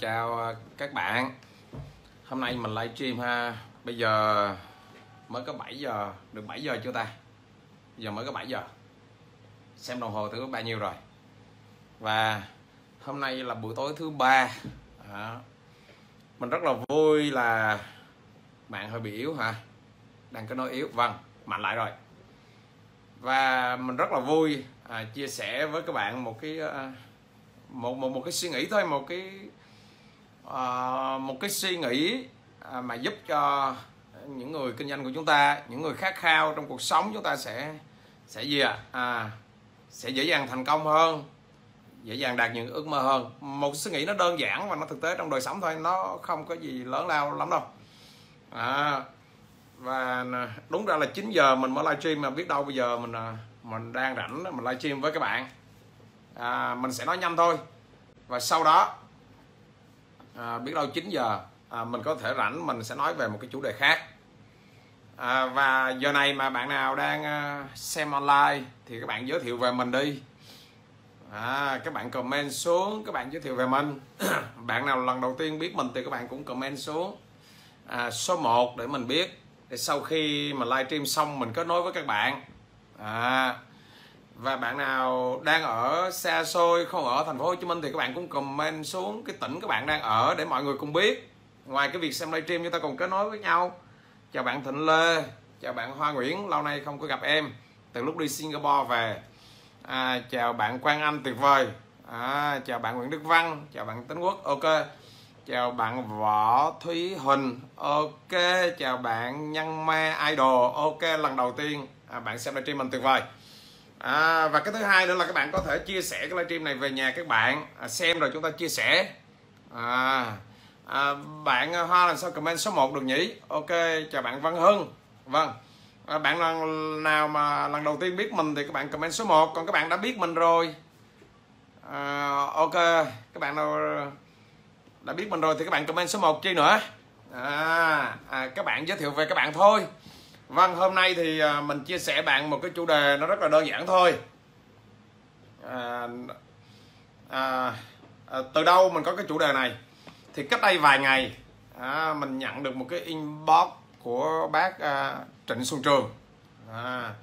chào à, các bạn. Hôm nay mình livestream ha. Bây giờ mới có 7 giờ Được 7 giờ chưa ta? Giờ mới có 7 giờ. Xem đồng hồ thử bao nhiêu rồi. Và hôm nay là buổi tối thứ ba. À, Mình rất là vui là Bạn hơi bị yếu hả? Đang có nói yếu. Vâng mạnh lại rồi. Và mình rất là vui à, Chia sẻ với các bạn một cái à, một một một cái suy nghĩ thôi một cái uh, một cái suy nghĩ uh, mà giúp cho những người kinh doanh của chúng ta những người khát khao trong cuộc sống chúng ta sẽ sẽ gì ạ? À? à, sẽ dễ dàng thành công hơn dễ dàng đạt những ước mơ hơn. Một suy nghĩ nó đơn giản và nó thực tế trong đời sống thôi nó không có gì lớn lao lắm đâu. À, và đúng ra là 9 giờ mình mới livestream mà biết đâu bây giờ mình à, mình đang rảnh mình livestream với các bạn. À, mình sẽ nói nhanh thôi. Và sau đó à, biết đâu 9 giờ à, mình có thể rảnh mình sẽ nói về một cái chủ đề khác. À, và giờ này mà bạn nào đang à, xem online thì các bạn giới thiệu về mình đi. À, các bạn comment xuống các bạn giới thiệu về mình. Bạn nào lần đầu tiên biết mình thì các bạn cũng comment xuống. À, số 1 để mình biết. Để sau khi mà livestream xong mình kết nối với các bạn. À, và bạn nào đang ở xa xôi không ở thành phố Hồ Chí Minh thì các bạn cũng comment xuống cái tỉnh các bạn đang ở để mọi người cùng biết. Ngoài cái việc xem livestream chúng ta cùng kết nối với nhau. Chào bạn Thịnh Lê chào bạn Hoa Nguyễn lâu nay không có gặp em. Từ lúc đi Singapore về. À, chào bạn Quang Anh tuyệt vời. À, chào bạn Nguyễn Đức Văn chào bạn Tấn Quốc ok. Chào bạn Võ Thúy Huỳnh ok. Chào bạn Nhân Ma Idol ok lần đầu tiên. À, bạn xem livestream mình tuyệt vời à, và cái thứ hai nữa là các bạn có thể chia sẻ cái livestream này về nhà các bạn. À, xem rồi chúng ta chia sẻ. À, à, bạn hoa làm sao comment số 1 được nhỉ? Ok chào bạn Văn Hưng. Vâng. À, bạn lần nào mà lần đầu tiên biết mình thì các bạn comment số 1 còn các bạn đã biết mình rồi. À, ok các bạn nào đã biết mình rồi thì các bạn comment số 1 chi nữa. À, à, các bạn giới thiệu về các bạn thôi. Vâng, hôm nay thì à, mình chia sẻ bạn một cái chủ đề nó rất là đơn giản thôi. À, à, à, từ đâu mình có cái chủ đề này? Thì cách đây vài ngày à, mình nhận được một cái inbox của bác à, Trịnh Xuân Trường. À,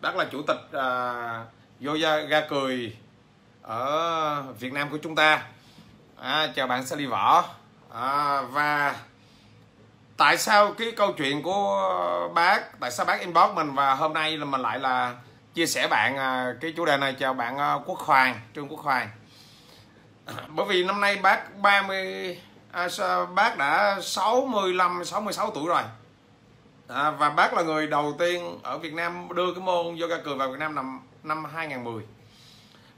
bác là chủ tịch à, Yoga Ga Cười ở Việt Nam của chúng ta. À, chào bạn Sally Võ. À, và tại sao cái câu chuyện của ờ, bác tại sao bác inbox mình và hôm nay là mình lại là chia sẻ bạn à, cái chủ đề này chào bạn à, Quốc Hoàng Trương Quốc Hoàng? Bởi vì năm nay bác 30 à, bác đã 65 66 tuổi rồi. À, và bác là người đầu tiên ở Việt Nam đưa cái môn yoga cười vào Việt Nam năm năm 2010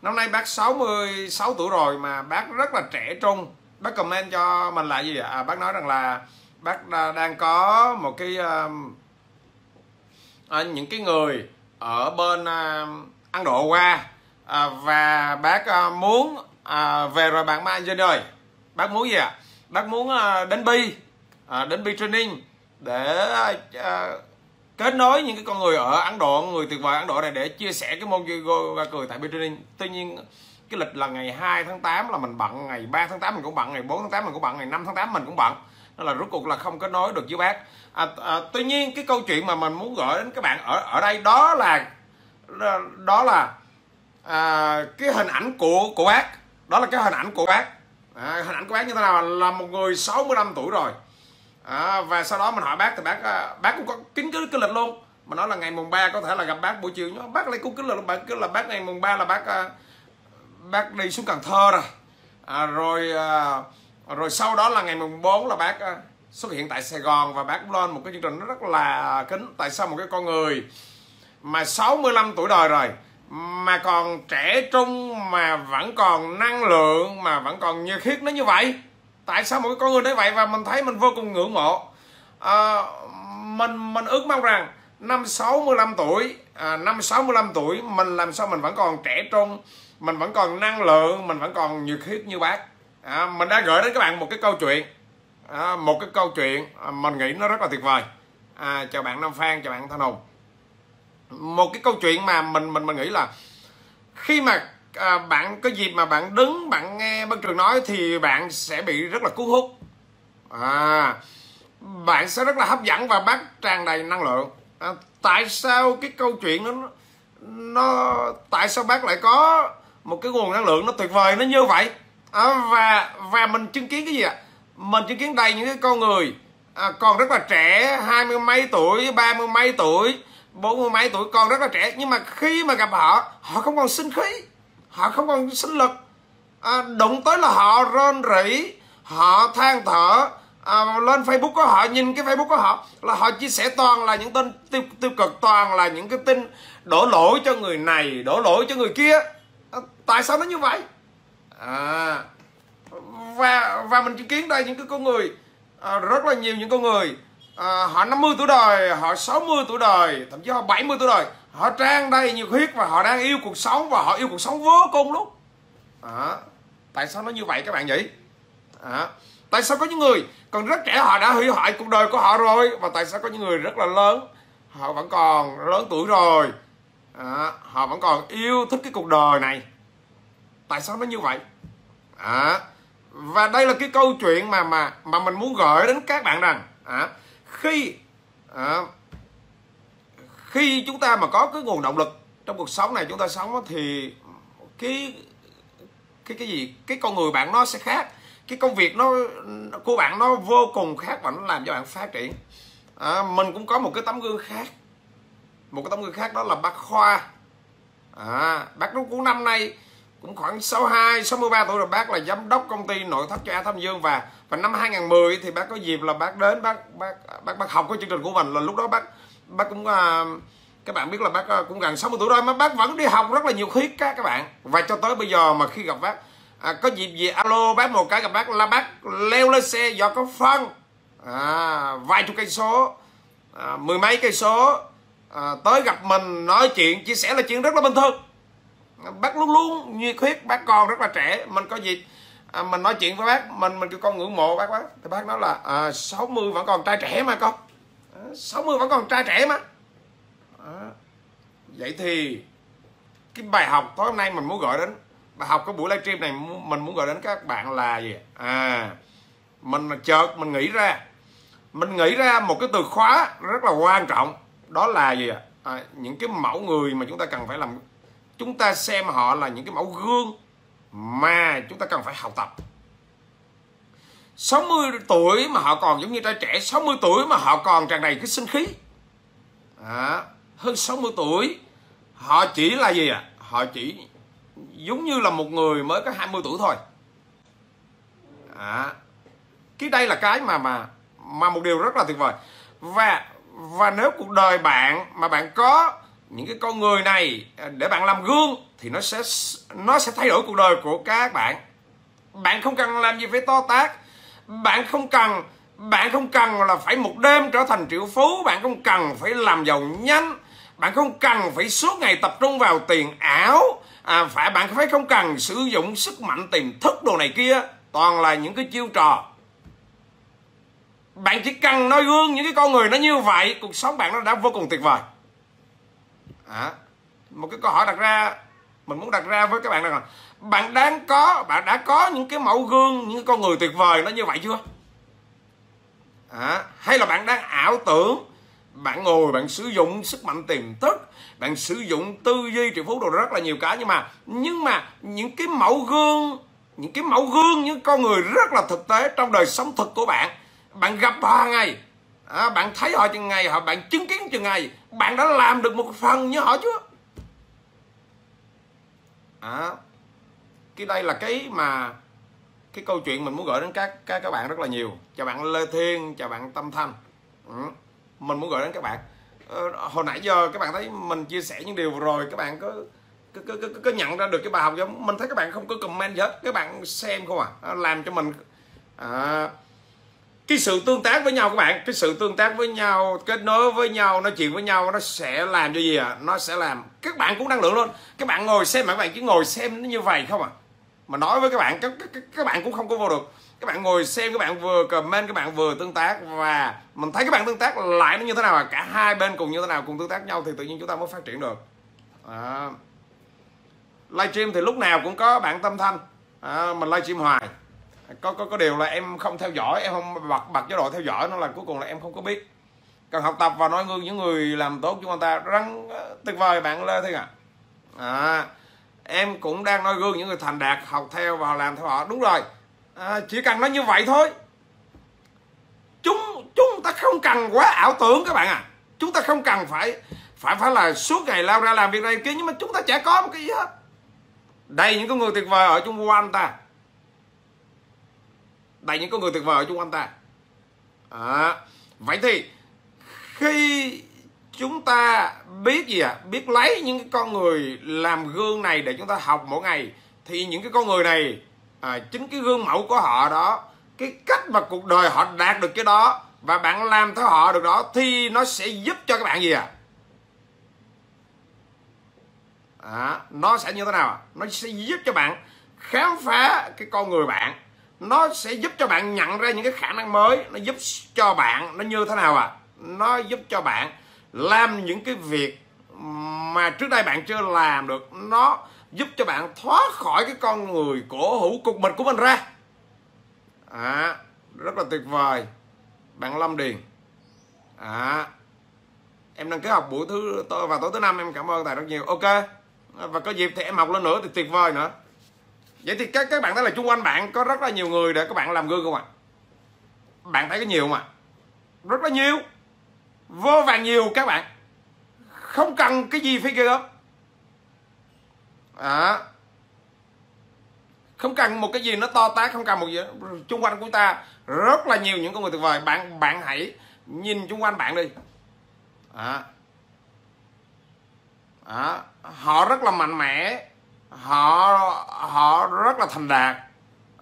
năm nay bác 66 tuổi rồi mà bác rất là trẻ trung. Bác comment cho mình là gì ạ? À, bác nói rằng là bác đang có một cái uh, những cái người ở bên uh, Ấn Độ qua. Uh, và bác uh, muốn uh, về rồi bạn Mai Anh ơi. Bác muốn gì ạ? À? bác muốn uh, đến bi uh, đến bi training để uh, kết nối những cái con người ở Ấn Độ người tuyệt vời Ấn Độ này để chia sẻ cái môn yoga và cười tại bi training. Tuy nhiên cái lịch là ngày 2 tháng 8 là mình bận ngày 3 tháng 8 mình cũng bận ngày 4 tháng 8 mình cũng bận ngày 5 tháng 8 mình cũng bận là rốt cuộc là không có nói được với bác. À, à, tuy nhiên cái câu chuyện mà mình muốn gửi đến các bạn ở ở đây đó là đó là à, cái hình ảnh của của bác. Đó là cái hình ảnh của bác. À, hình ảnh của bác như thế nào? Là một người 65 tuổi rồi. À, và sau đó mình hỏi bác thì bác à, bác cũng có kính cứ cái lịch luôn. Mà nói là ngày mùng 3 có thể là gặp bác buổi chiều. Nhưng bác lấy cũng kính là bác cứ là bác ngày mùng 3 là bác à, bác đi xuống Cần Thơ rồi. À, rồi à, rồi sau đó là ngày mùng 4 là bác ờ, xuất hiện tại Sài Gòn và bác lên một cái chương trình nó rất là kính tại sao một cái con người mà 65 tuổi đời rồi mà còn trẻ trung mà vẫn còn năng lượng mà vẫn còn nhiệt huyết nó như vậy? Tại sao một cái con người đấy vậy? Và mình thấy mình vô cùng ngưỡng mộ. À, mình mình ước mong rằng năm 65 tuổi à, năm 65 tuổi mình làm sao mình vẫn còn trẻ trung mình vẫn còn năng lượng mình vẫn còn nhiệt huyết như bác à, mình đã gửi đến các bạn một cái câu chuyện. À, một cái câu chuyện à, mình nghĩ nó rất là tuyệt vời. À, chào bạn Nam Phan chào bạn Thanh Hùng. Một cái câu chuyện mà mình mình mình nghĩ là khi mà à, bạn có dịp mà bạn đứng bạn nghe bác trường nói thì bạn sẽ bị rất là cuốn hút. À bạn sẽ rất là hấp dẫn và bác tràn đầy năng lượng. À, tại sao cái câu chuyện nó nó tại sao bác lại có một cái nguồn năng lượng nó tuyệt vời nó như vậy? À, và và mình chứng kiến cái gì ạ? Mình chứng kiến đầy những cái con người à, còn rất là trẻ hai mươi mấy tuổi ba mươi mấy tuổi bốn mươi mấy tuổi còn rất là trẻ. Nhưng mà khi mà gặp họ họ không còn sinh khí họ không còn sinh lực. À, đụng tới là họ rên rỉ họ than thở. À, lên facebook của họ nhìn cái facebook của họ là họ chia sẻ toàn là những tin tiêu, tiêu cực toàn là những cái tin đổ lỗi cho người này đổ lỗi cho người kia. À, tại sao nó như vậy? À, và và mình chứng kiến đây những cái con người à, rất là nhiều những con người. À, họ 50 tuổi đời họ 60 tuổi đời thậm chí họ 70 tuổi đời. Họ trang đầy nhiệt huyết và họ đang yêu cuộc sống và họ yêu cuộc sống vô cùng luôn. À, tại sao nó như vậy các bạn nhỉ? À, tại sao có những người còn rất trẻ họ đã hủy hoại cuộc đời của họ rồi và tại sao có những người rất là lớn? Họ vẫn còn lớn tuổi rồi. À, họ vẫn còn yêu thích cái cuộc đời này tại sao nó như vậy? À, và đây là cái câu chuyện mà mà mà mình muốn gửi đến các bạn rằng à, khi à, khi chúng ta mà có cái nguồn động lực trong cuộc sống này chúng ta sống thì cái cái cái gì? Cái con người bạn nó sẽ khác. Cái công việc nó của bạn nó vô cùng khác và nó làm cho bạn phát triển. À, mình cũng có một cái tấm gương khác. Một cái tấm gương khác đó là bác khoa. À, bác cũng năm nay cũng khoảng 62 63 tuổi rồi bác là giám đốc công ty nội thất cho A Thâm Dương và và năm 2010 thì bác có dịp là bác đến bác bác bác, bác học cái chương trình của mình. Là lúc đó bác bác cũng uh, các bạn biết là bác à, cũng gần 60 tuổi rồi mà bác vẫn đi học rất là nhiều khuyết các các bạn. Và cho tới bây giờ mà khi gặp bác à, có dịp gì alo bác một cái gặp bác là bác leo lên xe do có phân. À, vài chục cây số à, mười mấy cây số à, tới gặp mình nói chuyện chia sẻ là chuyện rất là bình thường bác luôn luôn nhiệt huyết bác còn rất là trẻ. Mình có dịp à, mình nói chuyện với bác. Mình mình kêu con ngưỡng mộ bác quá. Thì bác nói là à, 60 vẫn còn trai trẻ mà con. À, 60 vẫn còn trai trẻ mà. À, vậy thì cái bài học tối hôm nay mình muốn gọi đến bài học cái buổi livestream này mình muốn gọi đến các bạn là gì? À mình chợt mình nghĩ ra. Mình nghĩ ra một cái từ khóa rất là quan trọng. Đó là gì à, những cái mẫu người mà chúng ta cần phải làm chúng ta xem họ là những cái mẫu gương mà chúng ta cần phải học tập. 60 tuổi mà họ còn giống như trai trẻ 60 tuổi mà họ còn tràn đầy cái sinh khí. À, hơn 60 tuổi họ chỉ là gì ạ? À? họ chỉ giống như là một người mới có 20 tuổi thôi. À, cái đây là cái mà mà mà một điều rất là tuyệt vời. Và và nếu cuộc đời bạn mà bạn có những cái con người này à, để bạn làm gương thì nó sẽ nó sẽ thay đổi cuộc đời của các bạn. Bạn không cần làm gì phải to tác bạn không cần bạn không cần là phải một đêm trở thành triệu phú. Bạn không cần phải làm giàu nhanh. Bạn không cần phải suốt ngày tập trung vào tiền ảo. À, phải bạn phải không cần sử dụng sức mạnh tiềm thức đồ này kia. Toàn là những cái chiêu trò. Bạn chỉ cần nói gương những cái con người nó như vậy cuộc sống bạn nó đã vô cùng tuyệt vời à, một cái câu hỏi đặt ra mình muốn đặt ra với các bạn là bạn đang có bạn đã có những cái mẫu gương những con người tuyệt vời nó như vậy chưa? À, hay là bạn đang ảo tưởng bạn ngồi bạn sử dụng sức mạnh tiềm thức bạn sử dụng tư duy triệu phú đồ rất là nhiều cái nhưng mà nhưng mà những cái mẫu gương những cái mẫu gương những con người rất là thực tế trong đời sống thực của bạn bạn gặp hàng ngày à, bạn thấy họ chừng ngày họ bạn chứng kiến chừng ngày. Bạn đã làm được một phần như họ chưa? À, cái đây là cái mà cái câu chuyện mình muốn gửi đến các các các bạn rất là nhiều. Chào bạn lê thiên chào bạn tâm thanh. Ừ. mình muốn gửi đến các bạn. Ờ, hồi nãy giờ các bạn thấy mình chia sẻ những điều vừa rồi các bạn có có, có, có, có nhận ra được cái bài học giống? Mình thấy các bạn không có comment gì hết. Các bạn xem không à? Làm cho mình. À, cái sự tương tác với nhau các bạn cái sự tương tác với nhau kết nối với nhau nói chuyện với nhau nó sẽ làm cho gì à nó sẽ làm các bạn cũng năng lượng luôn. Các bạn ngồi xem mà các bạn chỉ ngồi xem nó như vậy không à mà nói với các bạn các, các, các bạn cũng không có vô được. Các bạn ngồi xem các bạn vừa comment các bạn vừa tương tác và mình thấy các bạn tương tác lại nó như thế nào à cả hai bên cùng như thế nào cùng tương tác nhau thì tự nhiên chúng ta mới phát triển được. À. livestream thì lúc nào cũng có bạn tâm thanh. À, mình livestream hoài có có có điều là em không theo dõi em không bật bật chế độ theo dõi nó là cuối cùng là em không có biết. Cần học tập và nói gương những người làm tốt chúng ta rất ờ, tuyệt vời bạn lê thiên ạ. À. à, em cũng đang nói gương những người thành đạt học theo và làm theo họ. Đúng rồi. À, chỉ cần nói như vậy thôi. Chúng chúng ta không cần quá ảo tưởng các bạn à chúng ta không cần phải phải phải là suốt ngày lao ra làm việc này kia nhưng mà chúng ta chả có một cái gì hết. Đây những con người tuyệt vời ở chung quanh ta đánh những con người tuyệt vời ở chung quanh ta. À, vậy thì khi chúng ta biết gì ạ? À? biết lấy những cái con người làm gương này để chúng ta học mỗi ngày thì những cái con người này à, chính cái gương mẫu của họ đó cái cách mà cuộc đời họ đạt được cái đó và bạn làm theo họ được đó thì nó sẽ giúp cho các bạn gì à, à nó sẽ như thế nào nó sẽ giúp cho bạn khám phá cái con người bạn nó sẽ giúp cho bạn nhận ra những cái khả năng mới. Nó giúp cho bạn nó như thế nào à? Nó giúp cho bạn làm những cái việc mà trước đây bạn chưa làm được. Nó giúp cho bạn thoát khỏi cái con người cổ hữu cục mình của mình ra. À, rất là tuyệt vời. Bạn Lâm Điền. À, em đăng ký học buổi thứ tôi vào tối thứ năm em cảm ơn thầy rất nhiều. Ok. Và có dịp thì em học lên nữa thì tuyệt vời nữa vậy thì các các bạn thấy là chung quanh bạn có rất là nhiều người để các bạn làm gương không ạ? À? bạn thấy có nhiều mà rất là nhiều. Vô vàng nhiều các bạn. Không cần cái gì phải ghê gớm à, không cần một cái gì nó to tát không cần một gì. Chung quanh của ta rất là nhiều những con người tuyệt vời. Bạn bạn hãy nhìn chung quanh bạn đi. À, à, họ rất là mạnh mẽ họ họ rất là thành đạt.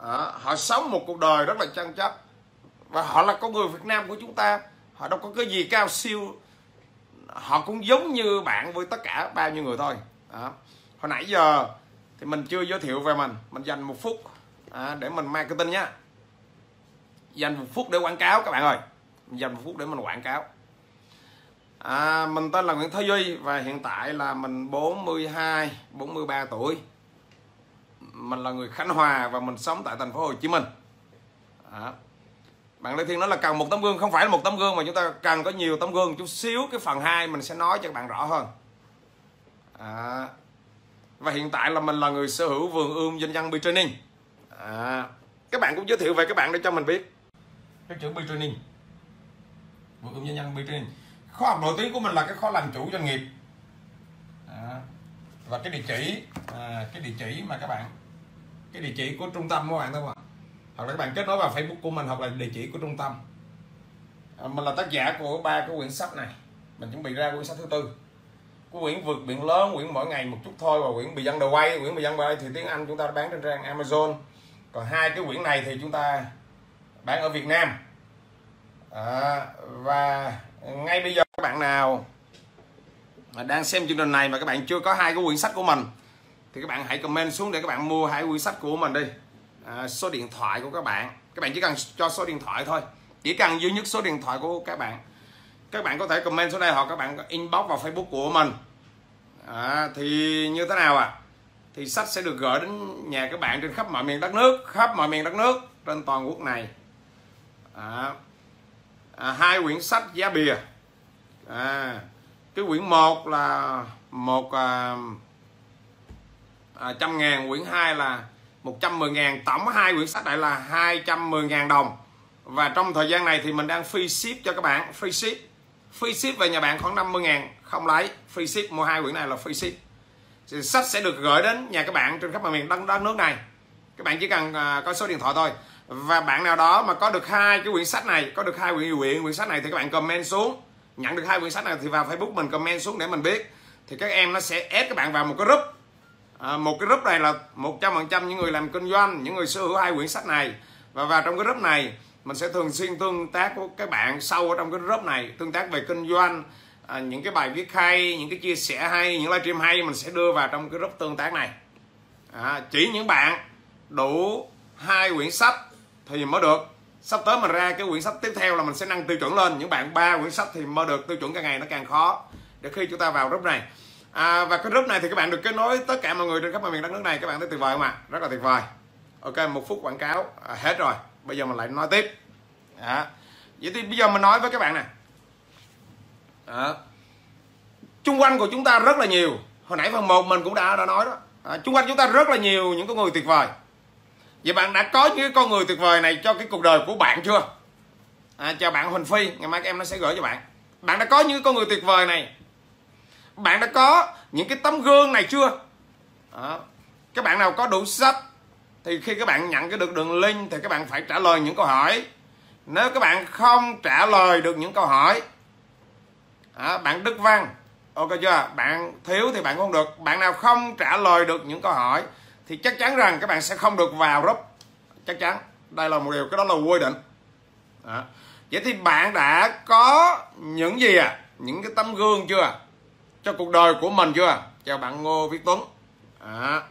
À, họ sống một cuộc đời rất là chân chất và họ là con người Việt Nam của chúng ta. Họ đâu có cái gì cao siêu. Họ cũng giống như bạn với tất cả bao nhiêu người thôi. À, hồi nãy giờ thì mình chưa giới thiệu về mình. Mình dành một phút à, để mình marketing nhá. Dành một phút để quảng cáo các bạn ơi. Mình dành một phút để mình quảng cáo à, mình tên là Nguyễn Thế Duy và hiện tại là mình 42 43 tuổi. Mình là người Khánh Hòa và mình sống tại thành phố Hồ Chí Minh. À. bạn Lê Thiên nói là cần một tấm gương. Không phải là một tấm gương mà chúng ta cần có nhiều tấm gương. Chút xíu cái phần 2 mình sẽ nói cho các bạn rõ hơn. À. và hiện tại là mình là người sở hữu vườn ươm doanh nhân B training à. các bạn cũng giới thiệu về các bạn để cho mình biết. Cái chữ B training vườn ươm doanh nhân B khóa kho học nổi tiếng của mình là cái kho làm chủ doanh nghiệp. À. và cái địa chỉ à, cái địa chỉ mà các bạn cái địa chỉ của trung tâm các bạn không ạ? Hoặc là các bạn kết nối vào facebook của mình hoặc là địa chỉ của trung tâm. À, mình là tác giả của ba cái quyển sách này. Mình chuẩn bị ra quyển sách thứ tư. Của quyển vượt biển lớn quyển mỗi ngày một chút thôi và quyển bị dân đầu quay quyển bị dân quay thì tiếng anh chúng ta bán trên trang amazon. Còn hai cái quyển này thì chúng ta bán ở việt nam. À, và ngay bây giờ các bạn nào mà đang xem chương trình này mà các bạn chưa có hai cái quyển sách của mình thì các bạn hãy comment xuống để các bạn mua hai quyển sách của mình đi. À, số điện thoại của các bạn. Các bạn chỉ cần cho số điện thoại thôi. Chỉ cần duy nhất số điện thoại của các bạn. Các bạn có thể comment xuống đây hoặc các bạn inbox vào facebook của mình. À, thì như thế nào à thì sách sẽ được gửi đến nhà các bạn trên khắp mọi miền đất nước khắp mọi miền đất nước trên toàn quốc này. À, à, hai quyển sách giá bìa. À, cái quyển một là một à, à, trăm ngàn quyển 2 là 110 ngàn. Tổng hai quyển sách này là 210 ngàn đồng. Và trong thời gian này thì mình đang free ship cho các bạn. Free ship. Free ship về nhà bạn khoảng 50 ngàn. Không lấy. Free ship. Mua hai quyển này là free ship. Thì sách sẽ được gửi đến nhà các bạn trên khắp mọi miền đất, đất nước này. Các bạn chỉ cần uh, có số điện thoại thôi và bạn nào đó mà có được hai cái quyển sách này có được hai quyển quyển quyển sách này thì các bạn comment xuống. Nhận được hai quyển sách này thì vào facebook mình comment xuống để mình biết. Thì các em nó sẽ ép các bạn vào một cái group. À, một cái group này là một trăm phần trăm những người làm kinh doanh những người sở hữu hai quyển sách này. Và vào trong cái group này mình sẽ thường xuyên tương tác với các bạn sâu ở trong cái group này tương tác về kinh doanh à, những cái bài viết hay những cái chia sẻ hay những livestream hay mình sẽ đưa vào trong cái group tương tác này. À, chỉ những bạn đủ hai quyển sách thì mới được. Sắp tới mình ra cái quyển sách tiếp theo là mình sẽ nâng tiêu chuẩn lên. Những bạn ba quyển sách thì mới được tiêu chuẩn càng ngày nó càng khó. Để khi chúng ta vào group này. À, và cái group này thì các bạn được kết nối tất cả mọi người trên khắp mọi miền đất nước này. Các bạn thấy tuyệt vời không ạ? Rất là tuyệt vời. Ok một phút quảng cáo. À, hết rồi. Bây giờ mình lại nói tiếp. À, vậy thì bây giờ mình nói với các bạn nè. À, chung quanh của chúng ta rất là nhiều. Hồi nãy phần một mình cũng đã đã nói đó. À, chung quanh chúng ta rất là nhiều những con người tuyệt vời vậy bạn đã có những con người tuyệt vời này cho cái cuộc đời của bạn chưa? À, chào bạn Huỳnh Phi ngày mai em nó sẽ gửi cho bạn. Bạn đã có những con người tuyệt vời này. Bạn đã có những cái tấm gương này chưa? À, các bạn nào có đủ sách thì khi các bạn nhận cái được đường link thì các bạn phải trả lời những câu hỏi. Nếu các bạn không trả lời được những câu hỏi à, bạn Đức Văn ok chưa? Bạn thiếu thì bạn không được. Bạn nào không trả lời được những câu hỏi thì chắc chắn rằng các bạn sẽ không được vào group. Chắc chắn. Đây là một điều cái đó là quy định. Đó. vậy thì bạn đã có những gì à? Những cái tấm gương chưa? Cho cuộc đời của mình chưa? Chào bạn Ngô Viết Tuấn. À,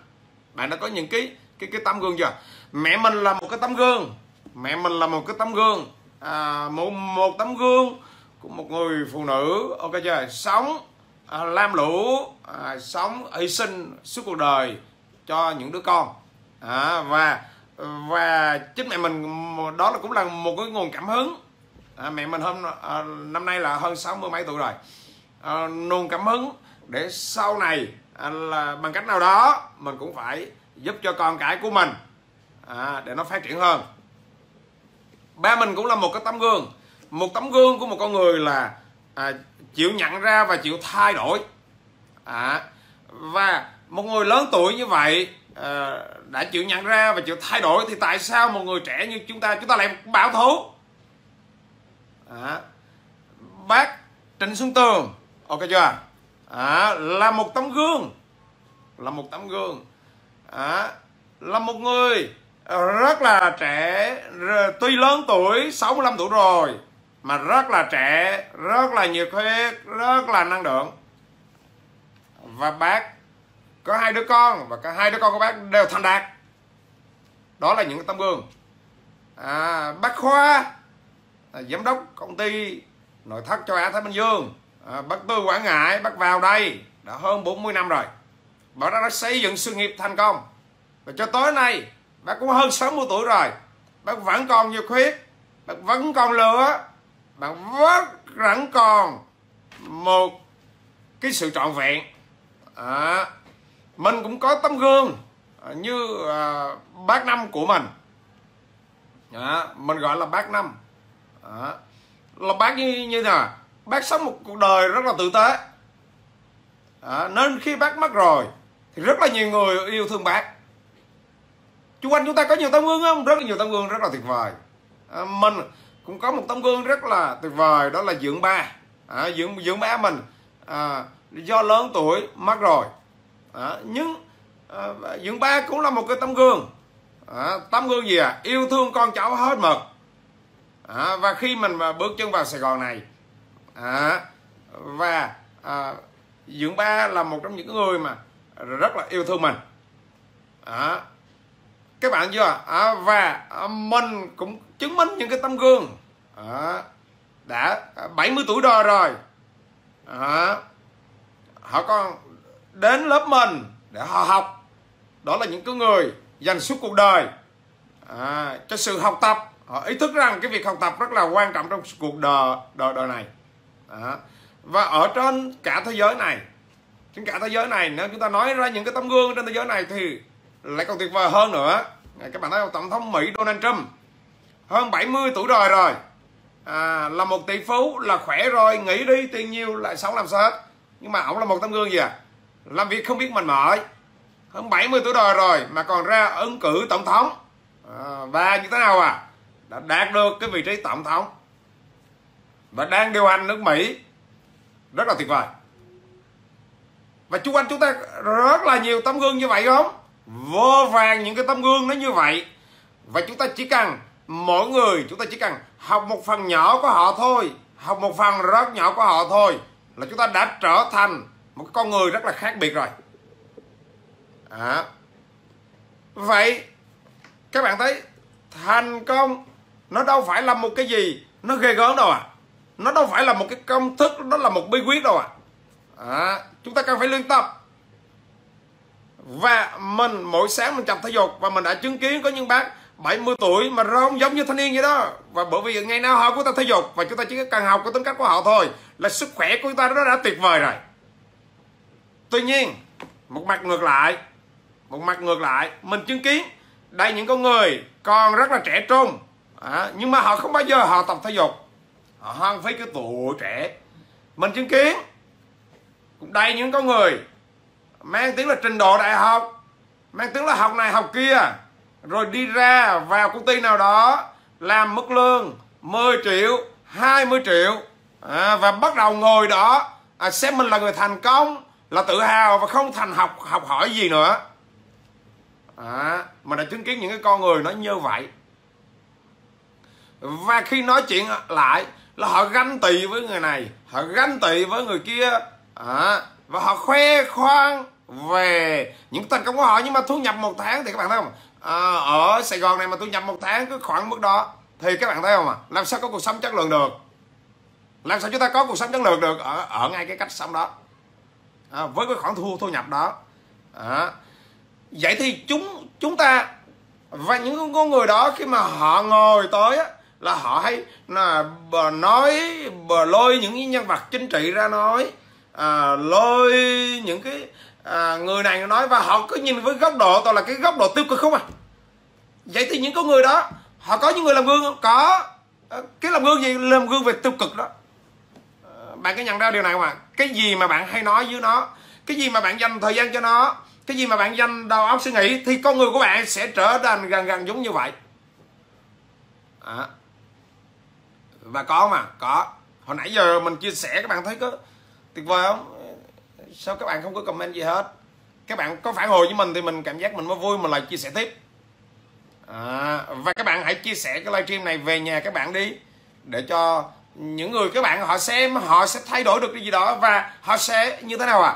bạn đã có những cái cái cái tấm gương chưa? Mẹ mình là một cái tấm gương. Mẹ mình là một cái tấm gương. À, một một tấm gương của một người phụ nữ. Ok chưa? Sống à, lam lũ à, sống hy sinh suốt cuộc đời cho những đứa con. À, và và chính mẹ mình đó là cũng là một cái nguồn cảm hứng. À, mẹ mình hôm à, năm nay là hơn sáu mươi mấy tuổi rồi. À, nguồn cảm hứng để sau này à, là bằng cách nào đó mình cũng phải giúp cho con cái của mình à, để nó phát triển hơn. Ba mình cũng là một cái tấm gương. Một tấm gương của một con người là à, chịu nhận ra và chịu thay đổi. À, và một người lớn tuổi như vậy à, đã chịu nhận ra và chịu thay đổi thì tại sao một người trẻ như chúng ta chúng ta lại bảo thủ? À, bác trịnh xuân tường ok chưa? À, là một tấm gương là một tấm gương. À, là một người rất là trẻ tuy lớn tuổi 65 tuổi rồi mà rất là trẻ rất là nhiệt huyết rất là năng lượng. Và bác có hai đứa con và cả hai đứa con của bác đều thành đạt. Đó là những tấm gương. À, bác khoa là giám đốc công ty nội thất châu á thái bình dương. À, bác tư quảng ngãi bác vào đây đã hơn 40 năm rồi. Bác đã, đã xây dựng sự nghiệp thành công. Và cho tới nay bác cũng hơn 60 tuổi rồi. Bác vẫn còn nhiều khuyết, bác vẫn còn lửa bạn vẫn vẫn còn một cái sự trọn vẹn. À, mình cũng có tấm gương à, như à, bác năm của mình. Đó, mình gọi là bác năm. Đó. là bác như như nào? Bác sống một cuộc đời rất là tử tế. Đó, nên khi bác mất rồi thì rất là nhiều người yêu thương bác. Chung quanh chúng ta có nhiều tấm gương không? Rất là nhiều tấm gương rất là tuyệt vời. À, mình cũng có một tấm gương rất là tuyệt vời đó là dưỡng ba. À, dưỡng dưỡng ba mình à, do lớn tuổi mất rồi à, nhưng à, dưỡng ba cũng là một cái tấm gương. À, tấm gương gì à yêu thương con cháu hết mực. À, và khi mình mà bước chân vào sài gòn này à, và à, dưỡng ba là một trong những người mà rất là yêu thương mình. À, các bạn chưa à, và mình cũng chứng minh những cái tấm gương. À, đã 70 tuổi đời rồi. À, họ còn đến lớp mình để họ học. Đó là những cái người dành suốt cuộc đời à, cho sự học tập. Họ ý thức rằng cái việc học tập rất là quan trọng trong cuộc đời đời, đời này. À, và ở trên cả thế giới này trên cả thế giới này nếu chúng ta nói ra những cái tấm gương trên thế giới này thì lại còn tuyệt vời hơn nữa. Các bạn thấy không? Tổng thống Mỹ Donald Trump hơn 70 tuổi đời rồi. À, là một tỷ phú là khỏe rồi nghỉ đi tiền nhiều lại sống làm sao hết. Nhưng mà ông là một tấm gương gì à? Làm việc không biết mệt mỏi hơn 70 tuổi đời rồi mà còn ra ứng cử tổng thống. À, và như thế nào à? Đã đạt được cái vị trí tổng thống. Và đang điều hành nước Mỹ. Rất là tuyệt vời. Và chung quanh chúng ta rất là nhiều tấm gương như vậy không? Vô vàng những cái tấm gương nó như vậy. Và chúng ta chỉ cần mỗi người chúng ta chỉ cần học một phần nhỏ của họ thôi. Học một phần rất nhỏ của họ thôi là chúng ta đã trở thành một con người rất là khác biệt rồi. À. vậy các bạn thấy thành công nó đâu phải là một cái gì nó ghê gớm đâu à. Nó đâu phải là một cái công thức nó là một bí quyết đâu à. À, chúng ta cần phải luyện tập. Và mình mỗi sáng mình tập thể dục và mình đã chứng kiến có những bác 70 tuổi mà rong giống như thanh niên vậy đó. Và bởi vì ngày nào họ cũng ta thể dục và chúng ta chỉ cần học cái tính cách của họ thôi là sức khỏe của chúng ta nó đã tuyệt vời rồi tuy nhiên một mặt ngược lại một mặt ngược lại mình chứng kiến đây những con người còn rất là trẻ trung. À, nhưng mà họ không bao giờ họ tập thể dục. Họ hoang phí cái tuổi trẻ. Mình chứng kiến cũng đây những con người mang tiếng là trình độ đại học mang tiếng là học này học kia rồi đi ra vào công ty nào đó làm mức lương 10 triệu 20 triệu à, và bắt đầu ngồi đó à, xem mình là người thành công là tự hào và không thành học học hỏi gì nữa. À, mà đã chứng kiến những cái con người nó như vậy. Và khi nói chuyện lại là họ ganh tị với người này họ ganh tị với người kia. À, và họ khoe khoang về những thành công của họ. Nhưng mà thu nhập một tháng thì các bạn thấy không? À, ở Sài Gòn này mà thu nhập một tháng cứ khoảng mức đó thì các bạn thấy không à làm sao có cuộc sống chất lượng được? Làm sao chúng ta có cuộc sống chất lượng được ở ở ngay cái cách sống đó? À, với cái khoản thu thu nhập đó. À, vậy thì chúng chúng ta và những con người đó khi mà họ ngồi tới á, là họ hay là bờ nói bờ lôi những nhân vật chính trị ra nói à, lôi những cái à, người này nói và họ cứ nhìn với góc độ toàn là cái góc độ tiêu cực không à? Vậy thì những con người đó họ có những người làm gương không? Có. Cái làm gương gì? Làm gương về tiêu cực đó bạn có nhận ra điều này không ạ? À? cái gì mà bạn hay nói với nó? Cái gì mà bạn dành thời gian cho nó? Cái gì mà bạn dành đầu óc suy nghĩ? Thì con người của bạn sẽ trở thành gần gần giống như vậy. À. và có mà có. Hồi nãy giờ mình chia sẻ các bạn thấy có tuyệt vời không? Sao các bạn không có comment gì hết? Các bạn có phản hồi với mình thì mình cảm giác mình mới vui mình lại chia sẻ tiếp. À, và các bạn hãy chia sẻ cái livestream này về nhà các bạn đi để cho những người các bạn họ xem họ sẽ thay đổi được cái gì đó và họ sẽ như thế nào à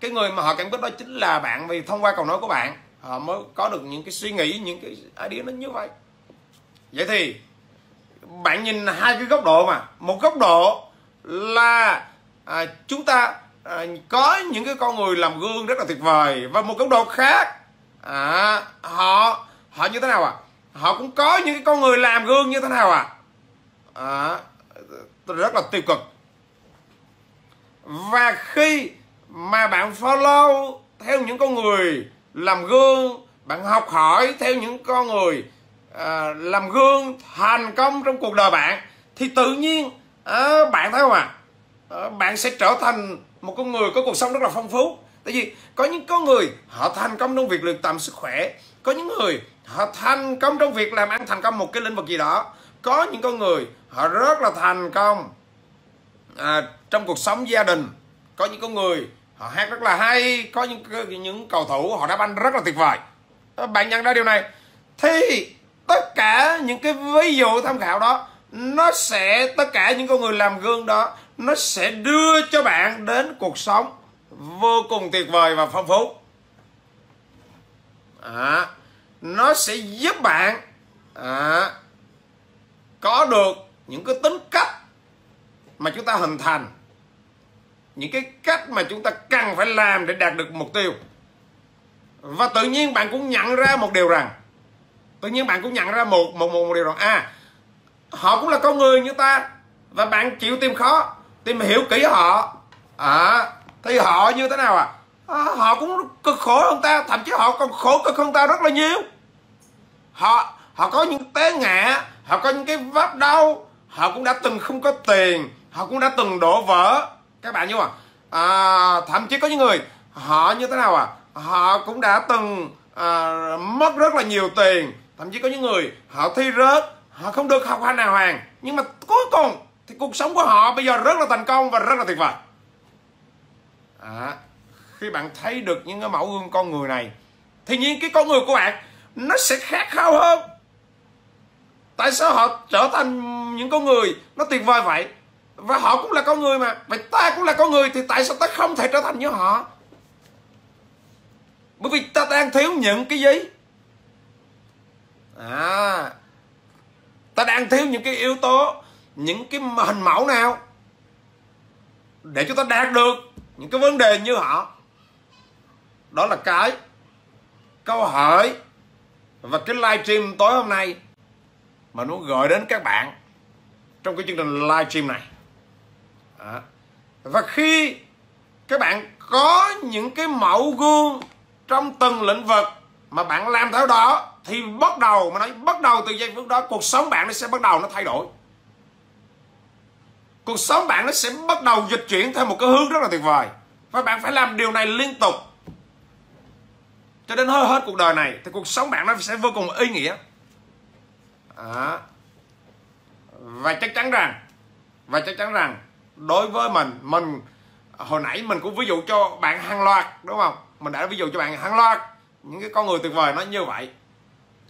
cái người mà họ cảm biết đó chính là bạn vì thông qua câu nói của bạn họ mới có được những cái suy nghĩ những cái idea nó như vậy. Vậy thì bạn nhìn hai cái góc độ mà. Một góc độ là à, chúng ta à, có những cái con người làm gương rất là tuyệt vời và một góc độ khác à, họ họ như thế nào à họ cũng có những cái con người làm gương như thế nào à, à rất là tiêu cực. Và khi mà bạn follow theo những con người làm gương bạn học hỏi theo những con người à, làm gương thành công trong cuộc đời bạn thì tự nhiên à, bạn thấy không à, à bạn sẽ trở thành một con người có cuộc sống rất là phong phú. Tại vì có những con người họ thành công trong việc luyện tập sức khỏe có những người họ thành công trong việc làm ăn thành công một cái lĩnh vực gì đó có những con người họ rất là thành công. À, trong cuộc sống gia đình có những con người họ hát rất là hay. Có những những cầu thủ họ đá banh rất là tuyệt vời. À, bạn nhận ra điều này thì tất cả những cái ví dụ tham khảo đó nó sẽ tất cả những con người làm gương đó nó sẽ đưa cho bạn đến cuộc sống vô cùng tuyệt vời và phong phú. À, nó sẽ giúp bạn à, có được những cái tính cách mà chúng ta hình thành những cái cách mà chúng ta cần phải làm để đạt được mục tiêu. Và tự nhiên bạn cũng nhận ra một điều rằng tự nhiên bạn cũng nhận ra một một một, một điều rằng à họ cũng là con người như ta và bạn chịu tìm khó tìm hiểu kỹ họ. À thì họ như thế nào à, à họ cũng cực khổ hơn ta thậm chí họ còn khổ cực hơn ta rất là nhiều. Họ họ có những té ngã họ có những cái vấp đau họ cũng đã từng không có tiền họ cũng đã từng đổ vỡ. Các bạn nhớ không? à thậm chí có những người họ như thế nào à họ cũng đã từng à, mất rất là nhiều tiền. Thậm chí có những người họ thi rớt họ không được học hành nào hoàng. Nhưng mà cuối cùng thì cuộc sống của họ bây giờ rất là thành công và rất là tuyệt vời. À, khi bạn thấy được những cái mẫu gương con người này thì nhiên cái con người của bạn nó sẽ khát khao hơn tại sao họ trở thành những con người nó tuyệt vời vậy? Và họ cũng là con người mà. Vậy ta cũng là con người thì tại sao ta không thể trở thành như họ? Bởi vì ta đang thiếu những cái gì? À ta đang thiếu những cái yếu tố, những cái hình mẫu nào để chúng ta đạt được những cái vấn đề như họ? Đó là cái câu hỏi và cái livestream tối hôm nay mà nó gửi đến các bạn trong cái chương trình livestream này. À. và khi các bạn có những cái mẫu gương trong từng lĩnh vực mà bạn làm theo đó, thì bắt đầu, mà nói bắt đầu từ giây phút đó, cuộc sống bạn nó sẽ bắt đầu nó thay đổi. Cuộc sống bạn nó sẽ bắt đầu dịch chuyển theo một cái hướng rất là tuyệt vời. Và bạn phải làm điều này liên tục cho đến hơi hết cuộc đời này, thì cuộc sống bạn nó sẽ vô cùng ý nghĩa à. và chắc chắn rằng và chắc chắn rằng đối với mình mình hồi nãy mình cũng ví dụ cho bạn hàng loạt đúng không? Mình đã ví dụ cho bạn hàng loạt những cái con người tuyệt vời nó như vậy.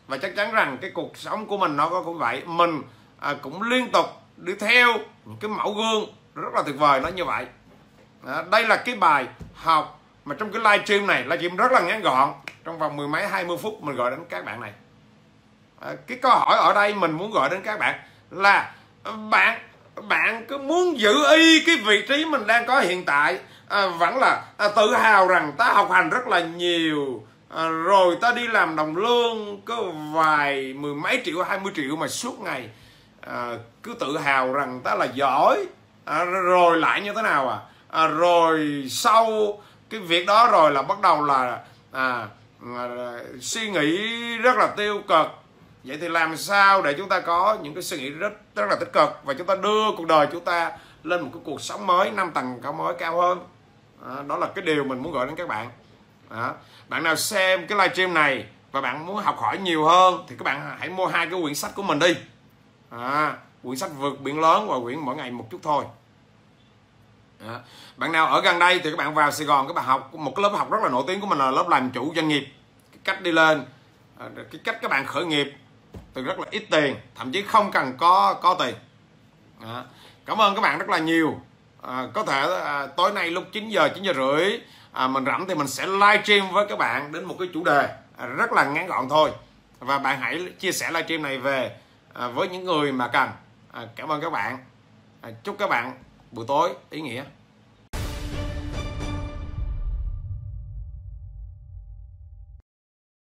Và chắc chắn rằng cái cuộc sống của mình nó cũng vậy. Mình à, cũng liên tục đi theo những cái mẫu gương rất là tuyệt vời nó như vậy. À, đây là cái bài học mà trong cái live stream này live stream rất là ngắn gọn trong vòng mười mấy hai mươi phút mình gọi đến các bạn này à, cái câu hỏi ở đây mình muốn gọi đến các bạn là à, bạn bạn cứ muốn giữ y cái vị trí mình đang có hiện tại à, vẫn là à, tự hào rằng ta học hành rất là nhiều à, rồi ta đi làm đồng lương có vài mười mấy triệu hai mươi triệu mà suốt ngày à, cứ tự hào rằng ta là giỏi à, rồi lại như thế nào à, à rồi sau cái việc đó rồi là bắt đầu là à, à, suy nghĩ rất là tiêu cực vậy thì làm sao để chúng ta có những cái suy nghĩ rất rất là tích cực và chúng ta đưa cuộc đời chúng ta lên một cái cuộc sống mới năm tầng cao mới cao hơn? À, đó là cái điều mình muốn gọi đến các bạn. À, bạn nào xem cái livestream này và bạn muốn học hỏi nhiều hơn thì các bạn hãy mua hai cái quyển sách của mình đi. À, quyển sách vượt biển lớn và quyển mỗi ngày một chút thôi. À, bạn nào ở gần đây thì các bạn vào Sài Gòn các bạn học một cái lớp học rất là nổi tiếng của mình là lớp làm chủ doanh nghiệp. Cái cách đi lên à, cái cách các bạn khởi nghiệp từ rất là ít tiền thậm chí không cần có có tiền. À, cảm ơn các bạn rất là nhiều. À, có thể à, tối nay lúc 9 giờ 9 giờ rưỡi à, mình rảnh thì mình sẽ live stream với các bạn đến một cái chủ đề à, rất là ngắn gọn thôi. Và bạn hãy chia sẻ live stream này về à, với những người mà cần. À, cảm ơn các bạn. À, chúc các bạn buổi tối ý nghĩa.